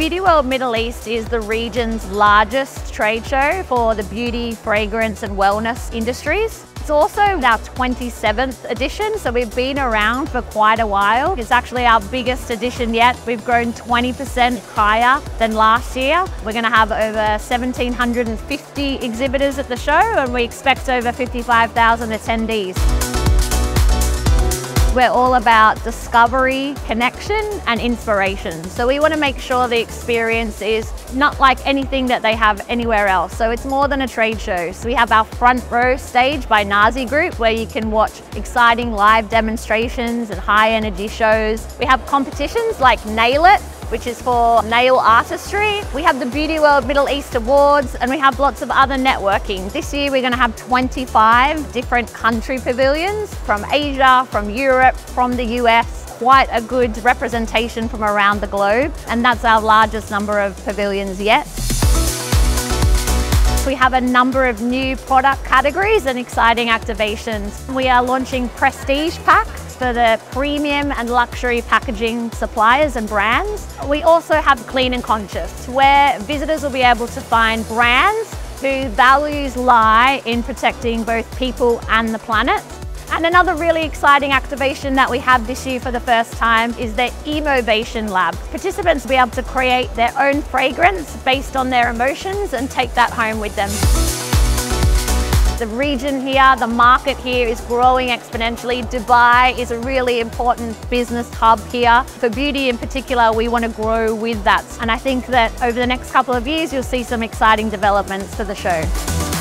Beautyworld Middle East is the region's largest trade show for the beauty, fragrance and wellness industries. It's also our 27th edition, so we've been around for quite a while. It's actually our biggest edition yet. We've grown 20% higher than last year. We're going to have over 1,750 exhibitors at the show and we expect over 55,000 attendees. We're all about discovery, connection and inspiration. So we want to make sure the experience is not like anything that they have anywhere else. So it's more than a trade show. So we have our front row stage by Nazih Group where you can watch exciting live demonstrations and high energy shows. We have competitions like Nail It, which is for nail artistry. We have the Beautyworld Middle East Awards and we have lots of other networking. This year we're going to have 25 different country pavilions from Asia, from Europe, from the US quite a good representation from around the globe and that's our largest number of pavilions yet. We have a number of new product categories and exciting activations. We are launching Prestige Packs for the premium and luxury packaging suppliers and brands. We also have Clean and Conscious, where visitors will be able to find brands whose values lie in protecting both people and the planet. And another really exciting activation that we have this year for the first time is the Emovation Lab. Participants will be able to create their own fragrance based on their emotions and take that home with them. The region here, the market here is growing exponentially. Dubai is a really important business hub here. For beauty in particular, we want to grow with that. And I think that over the next couple of years, you'll see some exciting developments for the show.